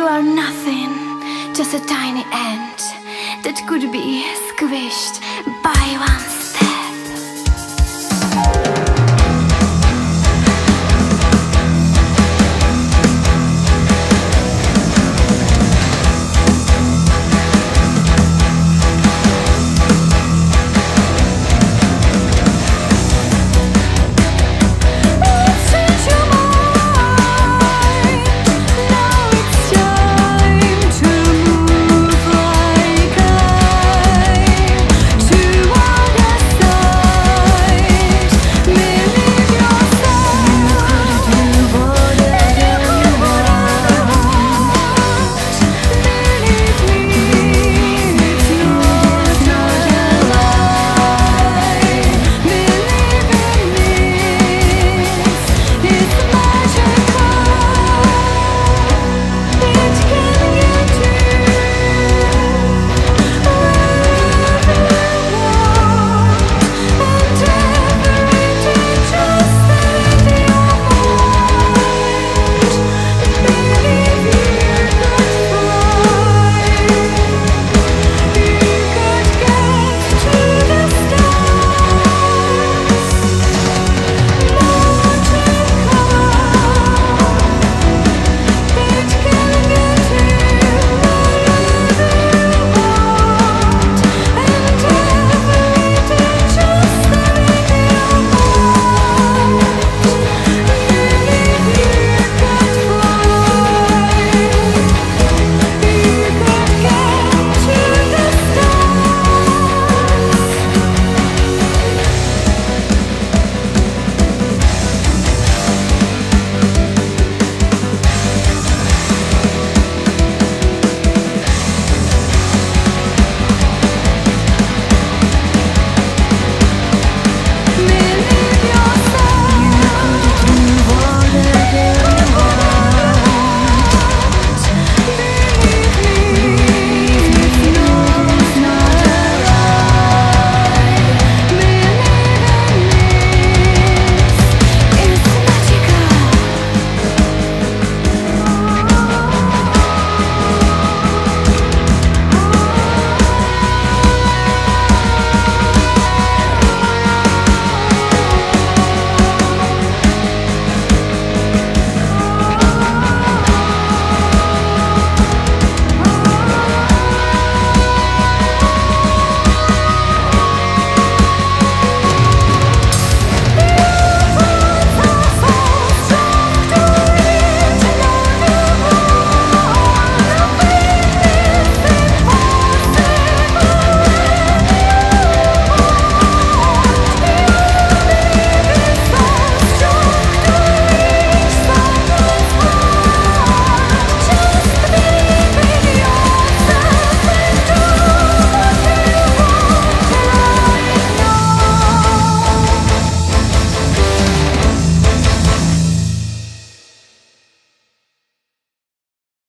You are nothing, just a tiny ant that could be squished by one.